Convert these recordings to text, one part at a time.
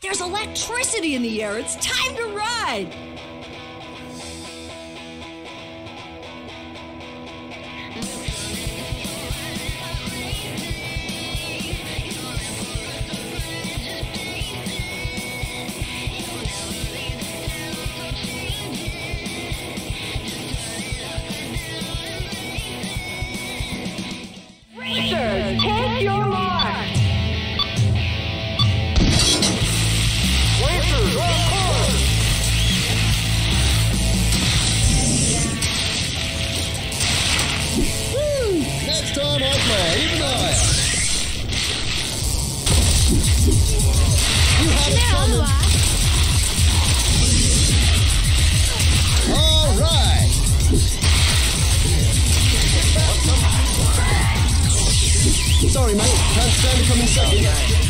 There's electricity in the air. It's time to ride. Sorry, mate. Can't stand to come in second.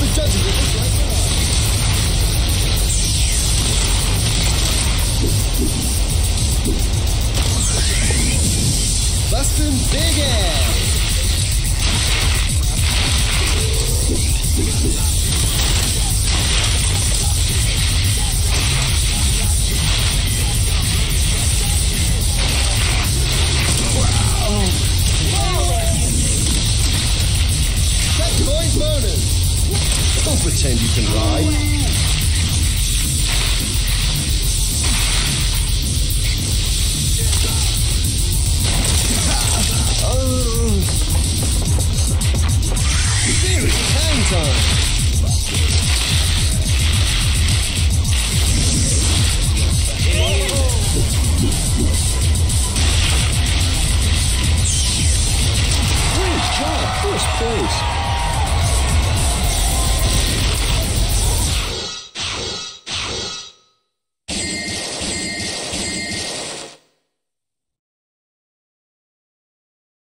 The judges right now. Bustin' Big Ass. Don't pretend you can ride. Oh. There it's hang time. place.